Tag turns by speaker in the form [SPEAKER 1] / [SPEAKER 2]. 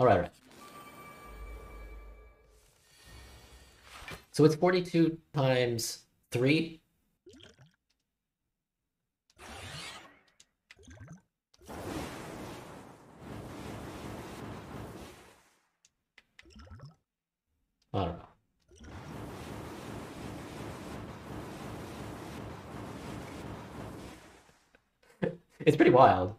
[SPEAKER 1] Alright, alright. So it's 42 times 3. I don't know. it's pretty wild.